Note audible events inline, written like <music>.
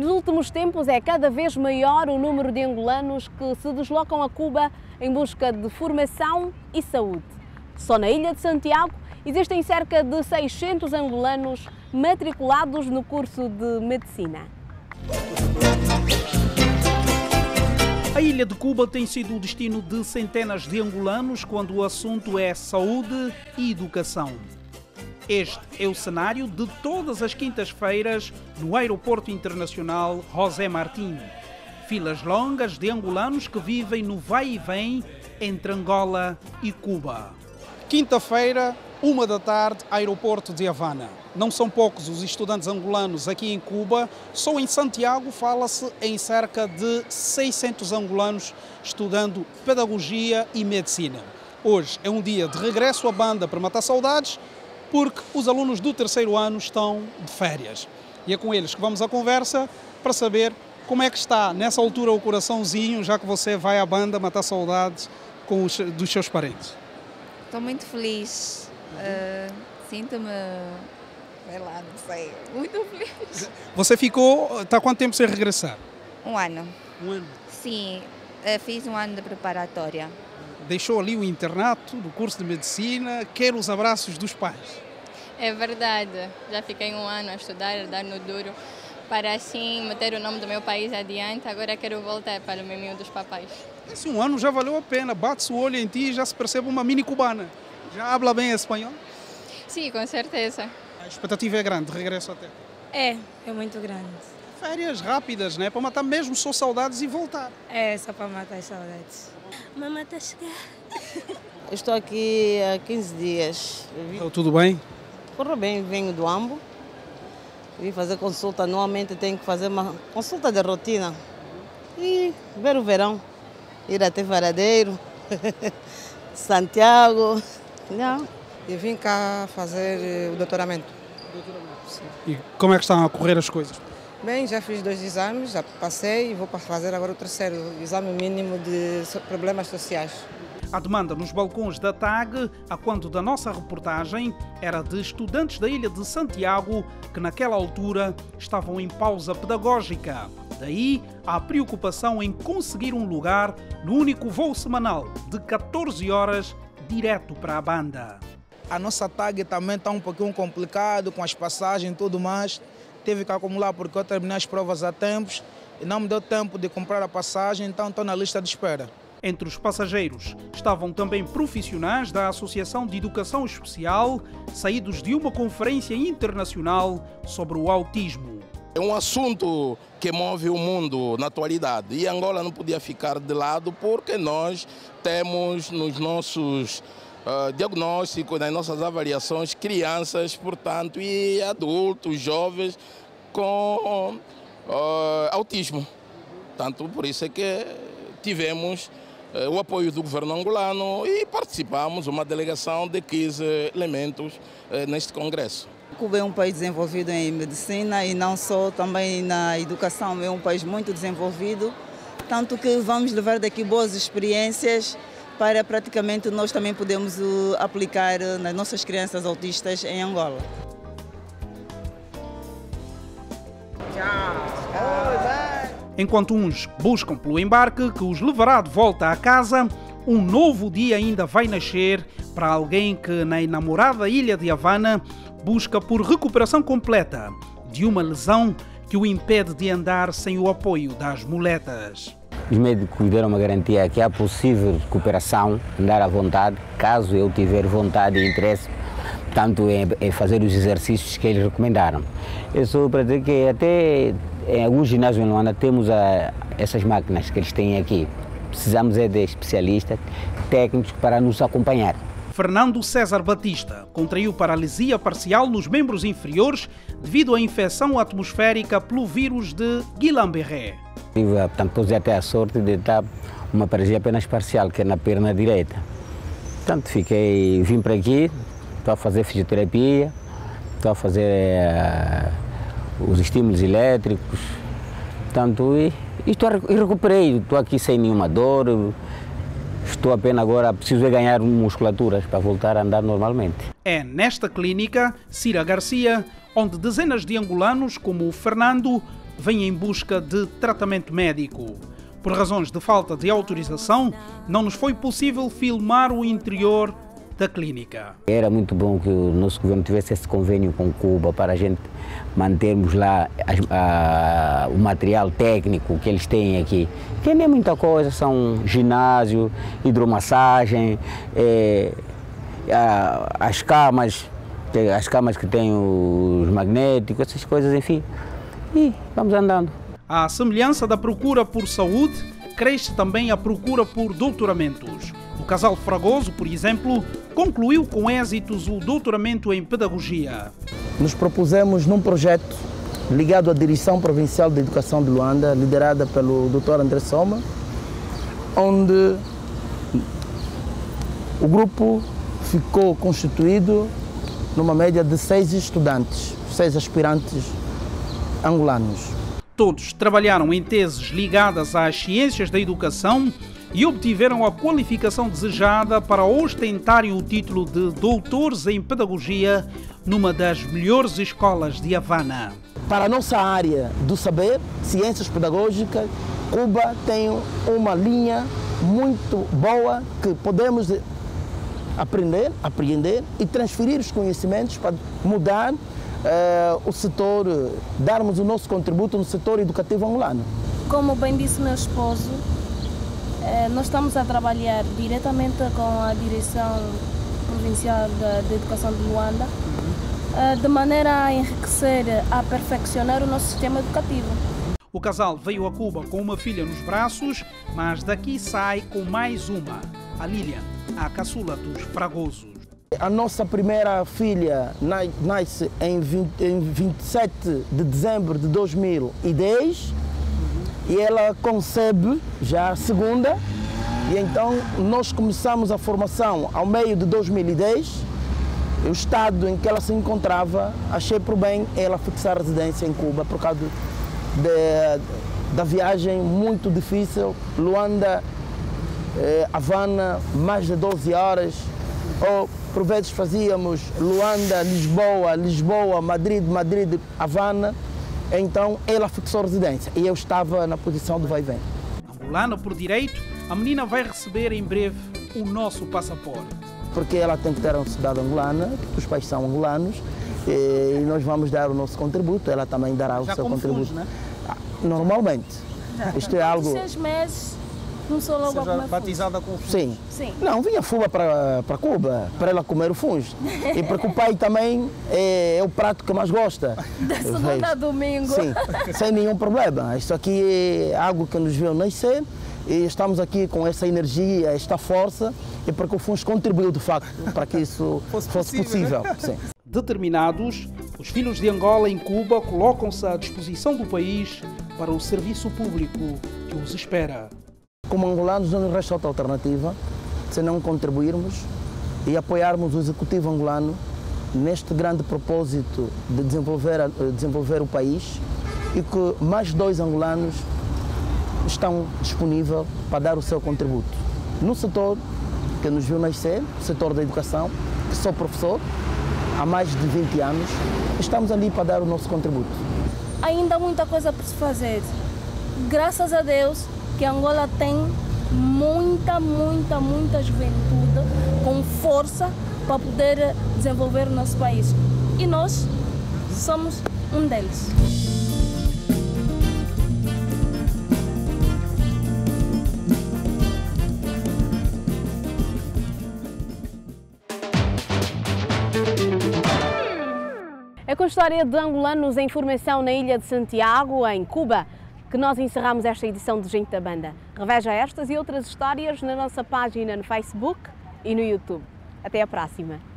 Nos últimos tempos é cada vez maior o número de angolanos que se deslocam a Cuba em busca de formação e saúde. Só na Ilha de Santiago existem cerca de 600 angolanos matriculados no curso de medicina. A ilha de Cuba tem sido o destino de centenas de angolanos quando o assunto é saúde e educação. Este é o cenário de todas as quintas-feiras no Aeroporto Internacional José Martim. Filas longas de angolanos que vivem no vai e vem entre Angola e Cuba. Quinta-feira, uma da tarde, aeroporto de Havana. Não são poucos os estudantes angolanos aqui em Cuba. Só em Santiago fala-se em cerca de 600 angolanos estudando pedagogia e medicina. Hoje é um dia de regresso à banda para matar saudades, porque os alunos do terceiro ano estão de férias. E é com eles que vamos à conversa para saber como é que está nessa altura o coraçãozinho, já que você vai à banda matar saudades com os, dos seus parentes. Estou muito feliz. Uh, Sinto-me, sei lá, não sei, muito feliz. Você ficou, está quanto tempo sem regressar? Um ano. Um ano. Sim, uh, fiz um ano de preparatória. Deixou ali o internato do curso de medicina, quer os abraços dos pais. É verdade, já fiquei um ano a estudar, a dar no duro, para assim meter o nome do meu país adiante. Agora quero voltar para o miminho dos papais. Esse um ano já valeu a pena, bate-se o olho em ti e já se percebe uma mini cubana. Já habla bem espanhol? Sim, com certeza. A expectativa é grande, regresso até. É, é muito grande. Férias rápidas, né? Para matar mesmo só saudades e voltar. É, só para matar as saudades. Mamãe está a chegar. Estou aqui há 15 dias. Então, tudo bem? Corre bem, venho do AMBO. Vim fazer consulta. Normalmente tenho que fazer uma consulta de rotina. E ver o verão. Ir até Varadeiro, <laughs> Santiago. Não. E vim cá fazer o doutoramento. E como é que estão a correr as coisas? Bem, já fiz dois exames, já passei e vou fazer agora o terceiro exame mínimo de problemas sociais. A demanda nos balcões da TAG, a quando da nossa reportagem, era de estudantes da ilha de Santiago que naquela altura estavam em pausa pedagógica. Daí a preocupação em conseguir um lugar no único voo semanal de 14 horas direto para a banda. A nossa tag também está um pouquinho complicado com as passagens e tudo mais. Tive que acumular porque eu terminei as provas há tempos e não me deu tempo de comprar a passagem, então estou na lista de espera. Entre os passageiros estavam também profissionais da Associação de Educação Especial, saídos de uma conferência internacional sobre o autismo. É um assunto que move o mundo na atualidade e Angola não podia ficar de lado porque nós temos nos nossos uh, diagnósticos, nas nossas avaliações, crianças, portanto, e adultos, jovens com uh, autismo. Tanto por isso é que tivemos uh, o apoio do governo angolano e participamos uma delegação de 15 elementos neste congresso. Cuba é um país desenvolvido em medicina e não só também na educação, é um país muito desenvolvido, tanto que vamos levar daqui boas experiências para praticamente nós também podemos aplicar nas nossas crianças autistas em Angola. Enquanto uns buscam pelo embarque que os levará de volta à casa, um novo dia ainda vai nascer para alguém que na enamorada ilha de Havana busca por recuperação completa de uma lesão que o impede de andar sem o apoio das muletas. Os médicos deram uma garantia que há possível recuperação, andar à vontade, caso eu tiver vontade e interesse, tanto em, em fazer os exercícios que eles recomendaram. Eu sou para dizer que até em alguns ginásios em Luanda temos a, essas máquinas que eles têm aqui. Precisamos é de especialistas, técnicos para nos acompanhar. Fernando César Batista contraiu paralisia parcial nos membros inferiores devido à infecção atmosférica pelo vírus de Guillain-Barré. Tive portanto, até a sorte de estar uma paralisia apenas parcial, que é na perna direita. Portanto, fiquei, vim para aqui, estou a fazer fisioterapia, estou a fazer uh, os estímulos elétricos, portanto, e, e, estou, e recuperei, estou aqui sem nenhuma dor, Estou apenas agora, preciso ganhar musculaturas para voltar a andar normalmente. É nesta clínica, Cira Garcia, onde dezenas de angolanos, como o Fernando, vêm em busca de tratamento médico. Por razões de falta de autorização, não nos foi possível filmar o interior da clínica. Era muito bom que o nosso governo tivesse esse convênio com Cuba para a gente mantermos lá a, a, o material técnico que eles têm aqui. Que nem é muita coisa, são ginásio, hidromassagem, é, a, as camas, as camas que têm os magnéticos, essas coisas, enfim. E vamos andando. À semelhança da procura por saúde, cresce também a procura por doutoramentos. O casal Fragoso, por exemplo, concluiu com êxitos o doutoramento em pedagogia. Nos propusemos num projeto ligado à Direção Provincial de Educação de Luanda, liderada pelo Dr. André Soma, onde o grupo ficou constituído numa média de seis estudantes, seis aspirantes angolanos. Todos trabalharam em teses ligadas às ciências da educação e obtiveram a qualificação desejada para ostentarem o título de doutores em pedagogia numa das melhores escolas de Havana. Para a nossa área do saber, ciências pedagógicas, Cuba tem uma linha muito boa que podemos aprender, apreender e transferir os conhecimentos para mudar uh, o setor, darmos o nosso contributo no setor educativo angolano. Como bem disse meu esposo, eh, nós estamos a trabalhar diretamente com a Direção Provincial de Educação de Luanda, eh, de maneira a enriquecer, a perfeccionar o nosso sistema educativo. O casal veio a Cuba com uma filha nos braços, mas daqui sai com mais uma, a Lilian, a caçula dos Fragosos. A nossa primeira filha nasce em, 20, em 27 de dezembro de 2010 e ela concebe já a segunda. E então nós começamos a formação ao meio de 2010. O estado em que ela se encontrava, achei por bem ela fixar residência em Cuba por causa de, da viagem muito difícil. Luanda, eh, Havana, mais de 12 horas. Ou por vezes fazíamos Luanda, Lisboa, Lisboa, Madrid, Madrid, Havana. Então ela fixou residência e eu estava na posição do vai-vem. Angolana por direito, a menina vai receber em breve o nosso passaporte. Porque ela tem que ter uma cidade angolana, os pais são angolanos e nós vamos dar o nosso contributo, ela também dará Já o seu contributo. contributo. Ah, normalmente. Já. Isto é algo. Seis meses, não sou logo a comer batizada com Sim. Sim. Não, vinha fuba para, para Cuba, para ela comer o fungo. E porque o pai também é, é o prato que mais gosta. Da segunda a domingo. Sim, sem nenhum problema. Isso aqui é algo que nos viu nascer e estamos aqui com essa energia, esta força, e para que o FUNS contribuiu de facto para que isso <laughs> fosse, possível. Sim. Determinados, os filhos de Angola em Cuba colocam-se à disposição do país para o serviço público que os espera. Como angolanos, não nos resta outra alternativa senão contribuirmos e apoiarmos o executivo angolano neste grande propósito de desenvolver, desenvolver o país e que mais dois angolanos estão disponíveis para dar o seu contributo. No setor que nos viu nascer, o setor da educação, que sou professor há mais de 20 anos, estamos ali para dar o nosso contributo. Ainda há muita coisa por se fazer. Graças a Deus que Angola tem muita, muita, muita juventude com força para poder desenvolver o nosso país. E nós somos um deles. É com a história de angolanos em formação na Ilha de Santiago, em Cuba, que nós encerramos esta edição de Gente da Banda. Reveja estas e outras histórias na nossa página no Facebook e no YouTube. Até a próxima!